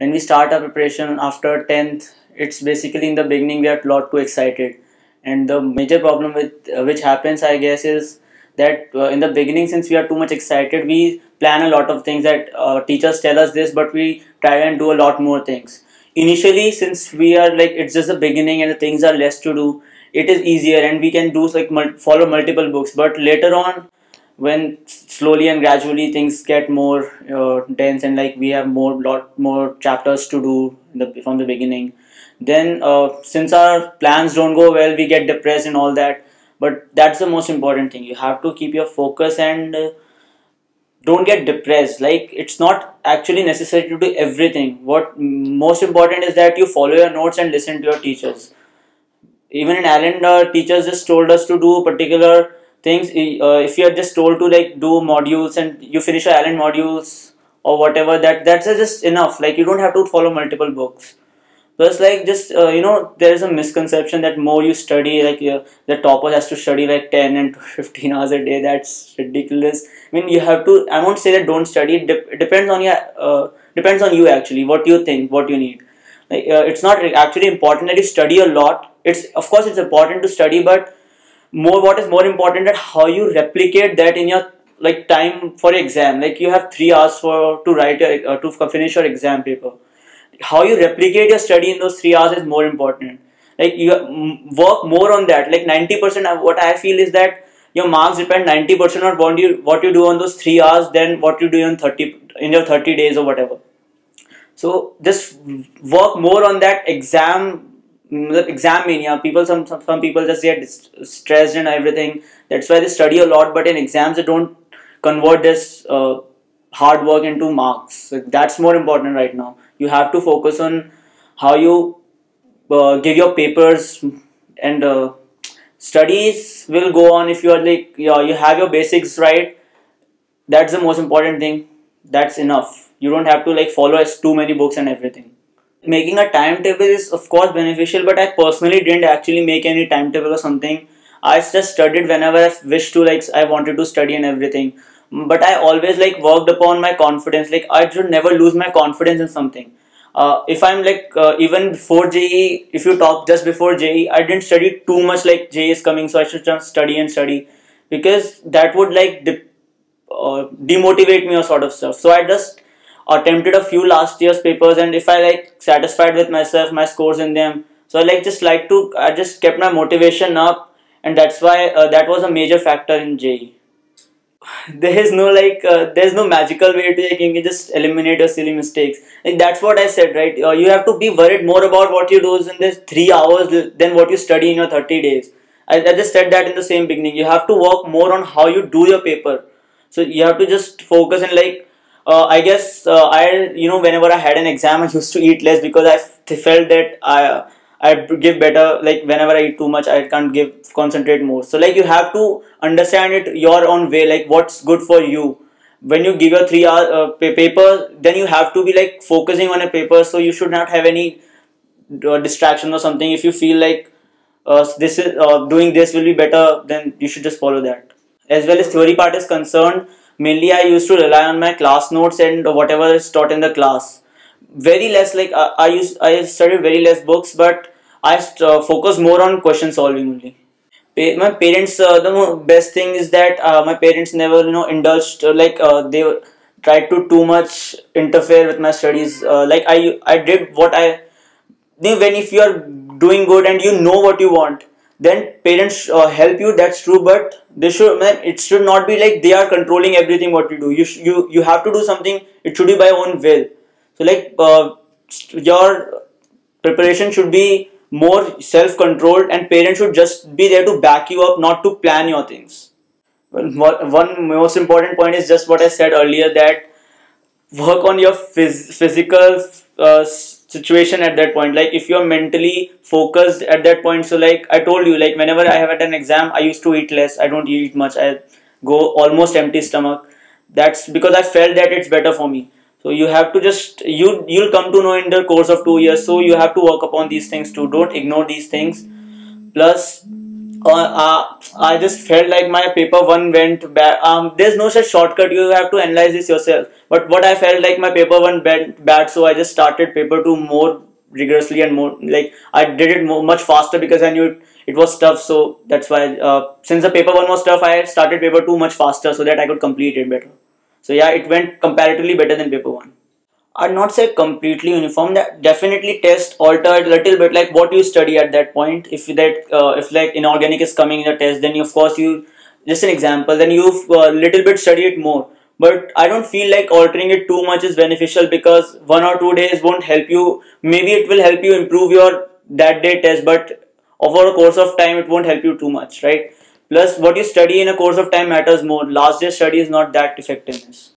when we start our preparation after 10th it's basically in the beginning we are a lot too excited. And the major problem with uh, which happens i guess is that uh, in the beginning since we are too much excited we plan a lot of things that uh, teachers tell us this but we try and do a lot more things. Initially since we are like it's just the beginning and the things are less to do it is easier and we can do like mul- follow multiple books. But later on when slowly and gradually things get more uh, dense and like we have more lot more chapters to do the, from the beginning then uh, since our plans don't go well we get depressed and all that. But that's the most important thing. You have to keep your focus and uh, don't get depressed. Like it's not actually necessary to do everything. What most important is that you follow your notes and listen to your teachers. Even in allen uh, teachers just told us to do particular things uh, if you are just told to like do modules and you finish your allen modules or whatever that that's just enough like you don't have to follow multiple books Plus, like just uh, you know, there is a misconception that more you study, like uh, the topper has to study like ten and fifteen hours a day. That's ridiculous. I mean, you have to. I won't say that don't study. It, de- depends on your uh, depends on you actually. What you think, what you need. Like uh, it's not actually important that you study a lot. It's of course it's important to study, but more what is more important that how you replicate that in your like time for exam. Like you have three hours for to write a, uh, to finish your exam paper. How you replicate your study in those three hours is more important. Like you work more on that. Like 90% of what i feel is that your marks depend 90% on what you what you do on those three hours than what you do in 30 in your 30 days or whatever. So just work more on that exam exam mania people some, some some people just get stressed and everything. That's why they study a lot but in exams they don't convert this uh, hard work into marks. That's more important right now. You have to focus on how you uh, give your papers and uh, studies will go on if you are like yeah, you have your basics right? That's the most important thing. That's enough. You don't have to like follow as too many books and everything making a timetable is of course beneficial but i personally didn't actually make any timetable or something i just studied whenever i wished to like i wanted to study and everything but I always like worked upon my confidence. Like I should never lose my confidence in something. Uh, if I'm like uh, even before JEE, if you talk just before JEE, I didn't study too much like JEE is coming, so I should just study and study because that would like de- uh, demotivate me or sort of stuff. So I just attempted a few last year's papers, and if I like satisfied with myself, my scores in them, so I like just like to I just kept my motivation up, and that's why uh, that was a major factor in JEE there is no like uh, there's no magical way to like you can just eliminate your silly mistakes. Like that's what i said right? Uh, you have to be worried more about what you do in this three hours than what you study in your 30 days. I, I just said that in the same beginning. You have to work more on how you do your paper. So you have to just focus and like uh, i guess uh, i you know whenever i had an exam i used to eat less because i felt that i I give better like whenever I eat too much I can't give concentrate more. So like you have to understand it your own way like what's good for you. When you give your three hour uh, paper then you have to be like focusing on a paper so you should not have any uh, distraction or something. If you feel like uh, this is uh, doing this will be better then you should just follow that. As well as theory part is concerned mainly I used to rely on my class notes and whatever is taught in the class. Very less like I, I used I studied very less books but I uh, focus more on question solving only. My parents uh, the best thing is that uh, my parents never you know indulged uh, like uh, they tried to too much interfere with my studies. Uh, like i i did what i when if you are doing good and you know what you want then parents uh, help you that's true but they should man, it should not be like they are controlling everything what you do. You you you have to do something it should be by own will. So like your preparation should be more self-controlled and parents should just be there to back you up not to plan your things. One most important point is just what i said earlier that work on your phys- physical uh, situation at that point. Like if you're mentally focused at that point so like i told you like whenever i have had an exam i used to eat less. I don't eat much. I go almost empty stomach. That's because i felt that it's better for me. So you have to just you you'll come to know in the course of two years. So you have to work upon these things too. Don't ignore these things. Plus uh, uh, I just felt like my paper one went bad. Um, there's no such shortcut. You have to analyze this yourself. But what I felt like my paper one went bad, so I just started paper two more rigorously and more like I did it more, much faster because I knew it, was tough. So that's why uh, since the paper one was tough, I started paper two much faster so that I could complete it better. So yeah, it went comparatively better than paper one. I'd not say completely uniform. That definitely test altered little bit like what you study at that point. If that uh, if like inorganic is coming in the test, then you, of course you just an example. Then you uh, little bit study it more. But I don't feel like altering it too much is beneficial because one or two days won't help you. Maybe it will help you improve your that day test, but over a course of time it won't help you too much, right? Plus, what you study in a course of time matters more. Last day study is not that effectiveness.